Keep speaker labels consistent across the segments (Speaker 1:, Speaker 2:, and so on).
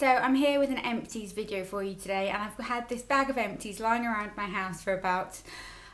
Speaker 1: So I'm here with an empties video for you today and I've had this bag of empties lying around my house for about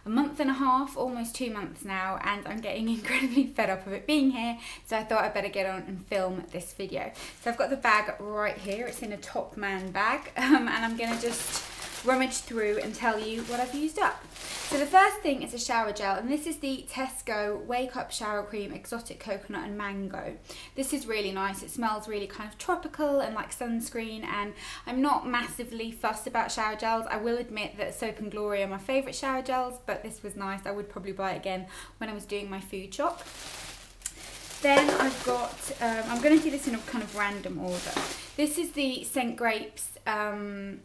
Speaker 1: a month and a half, almost two months now, and I'm getting incredibly fed up of it being here, so I thought I'd better get on and film this video. So I've got the bag right here, it's in a Topman bag, um, and I'm gonna just rummage through and tell you what I've used up. So the first thing is a shower gel and this is the Tesco Wake Up Shower Cream Exotic Coconut and Mango. This is really nice, it smells really kind of tropical and like sunscreen and I'm not massively fussed about shower gels. I will admit that Soap and Glory are my favourite shower gels but this was nice. I would probably buy it again when I was doing my food shop. Then I've got, um, I'm going to do this in a kind of random order. This is the Scent Grapes um,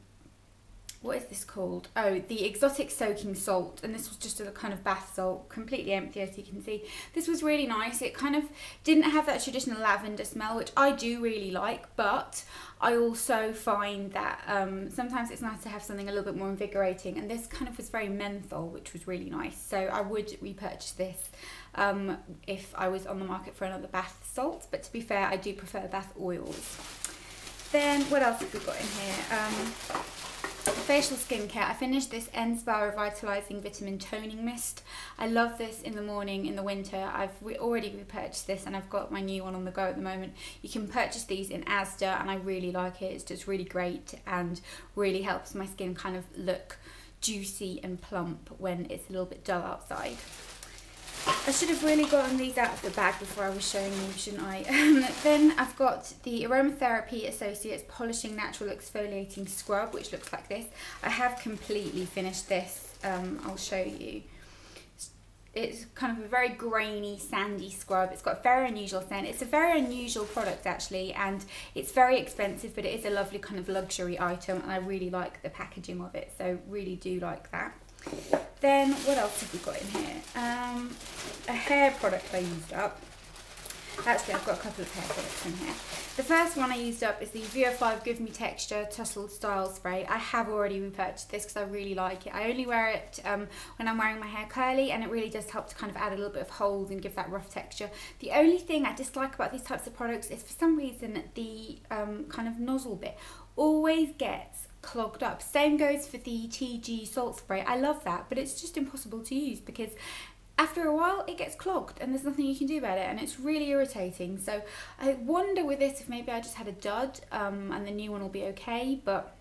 Speaker 1: what is this called? Oh, the exotic soaking salt, and this was just a kind of bath salt, completely empty as you can see. This was really nice. It kind of didn't have that traditional lavender smell, which I do really like, but I also find that um, sometimes it's nice to have something a little bit more invigorating, and this kind of was very menthol, which was really nice. So I would repurchase this um, if I was on the market for another bath salt, but to be fair, I do prefer bath oils. Then what else have we got in here? Um, facial skincare, I finished this N-Spa Revitalizing Vitamin Toning Mist. I love this in the morning, in the winter. I've already repurchased this and I've got my new one on the go at the moment. You can purchase these in Asda and I really like it. It's just really great and really helps my skin kind of look juicy and plump when it's a little bit dull outside. I should have really gotten these out of the bag before I was showing you, shouldn't I? then I've got the Aromatherapy Associates Polishing Natural Exfoliating Scrub, which looks like this. I have completely finished this. Um, I'll show you. It's kind of a very grainy, sandy scrub. It's got a very unusual scent. It's a very unusual product actually, and it's very expensive, but it is a lovely kind of luxury item, and I really like the packaging of it, so really do like that. Then what else have we got in here? Um, a hair product I used up. Actually, I've got a couple of hair products in here. The first one I used up is the VO5 Give Me Texture Tussle Style Spray. I have already repurchased this because I really like it. I only wear it um, when I'm wearing my hair curly and it really does help to kind of add a little bit of hold and give that rough texture. The only thing I dislike about these types of products is for some reason the um, kind of nozzle bit always gets clogged up. Same goes for the TG salt spray. I love that, but it's just impossible to use because after a while it gets clogged and there's nothing you can do about it and it's really irritating. So I wonder with this if maybe I just had a dud um, and the new one will be okay, but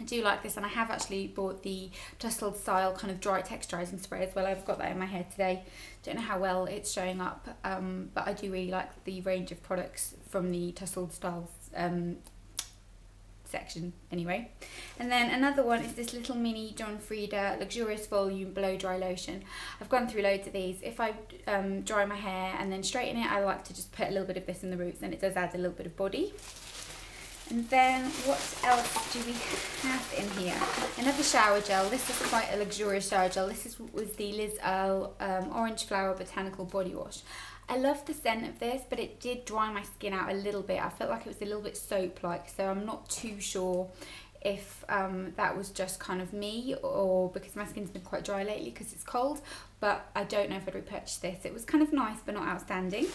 Speaker 1: I do like this and I have actually bought the Tussled style kind of dry texturizing spray as well. I've got that in my hair today. Don't know how well it's showing up, um, but I do really like the range of products from the Tussled Style um, section anyway. And then another one is this little mini John Frieda Luxurious Volume Blow Dry Lotion. I've gone through loads of these. If I um, dry my hair and then straighten it, I like to just put a little bit of this in the roots and it does add a little bit of body. And then what else do we have in here? Another shower gel. This is quite a luxurious shower gel. This is was the Liz Earle um, Orange Flower Botanical Body Wash. I love the scent of this, but it did dry my skin out a little bit. I felt like it was a little bit soap-like, so I'm not too sure if um, that was just kind of me or because my skin's been quite dry lately because it's cold, but I don't know if I'd repurchase this. It was kind of nice, but not outstanding.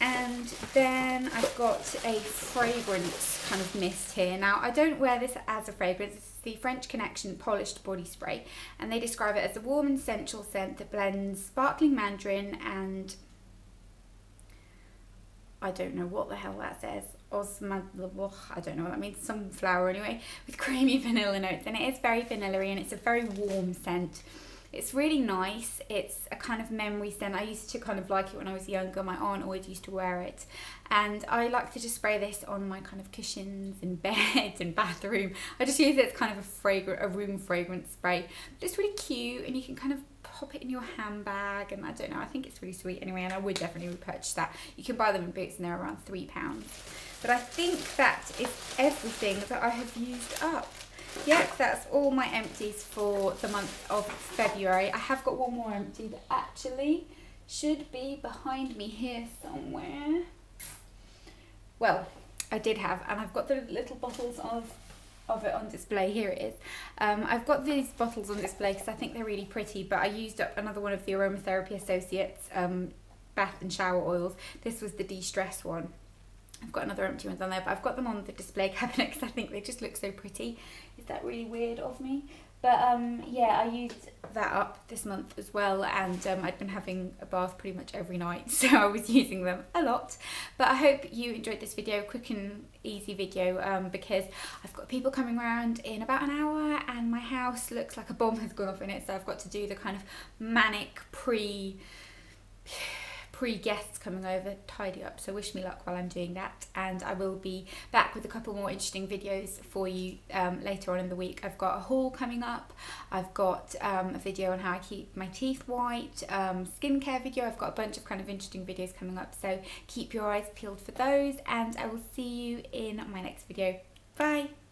Speaker 1: And then I've got a fragrance kind of mist here. Now, I don't wear this as a fragrance. It's the French Connection Polished Body Spray. And they describe it as a warm and sensual scent that blends sparkling mandarin and... I don't know what the hell that says. Osmad, I don't know what that means. Some flower anyway, with creamy vanilla notes. And it is very vanilla and it's a very warm scent. It's really nice. It's a kind of memory scent. I used to kind of like it when I was younger. My aunt always used to wear it. And I like to just spray this on my kind of cushions and beds and bathroom. I just use it as kind of a fragrant, a room fragrance spray. But it's really cute and you can kind of pop it in your handbag and I don't know, I think it's really sweet anyway and I would definitely repurchase that. You can buy them in Boots and they're around £3. But I think that is everything that I have used up. Yep, that's all my empties for the month of February. I have got one more empty that actually should be behind me here somewhere. Well, I did have, and I've got the little bottles of of it on display. Here it is. Um, I've got these bottles on display because I think they're really pretty, but I used up another one of the Aromatherapy Associates um, bath and shower oils. This was the de-stress one. I've got another empty ones on there, but I've got them on the display cabinet because I think they just look so pretty. Is that really weird of me? But um, yeah, I used that up this month as well, and um, I'd been having a bath pretty much every night, so I was using them a lot. But I hope you enjoyed this video, quick and easy video, um, because I've got people coming around in about an hour, and my house looks like a bomb has gone off in it, so I've got to do the kind of manic pre pre-guests coming over tidy up. So wish me luck while I'm doing that. And I will be back with a couple more interesting videos for you um, later on in the week. I've got a haul coming up. I've got um, a video on how I keep my teeth white um, skincare video. I've got a bunch of kind of interesting videos coming up. So keep your eyes peeled for those. And I will see you in my next video. Bye